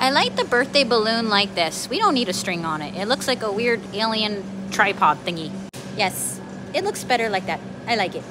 I like the birthday balloon like this. We don't need a string on it. It looks like a weird alien tripod thingy. Yes, it looks better like that. I like it.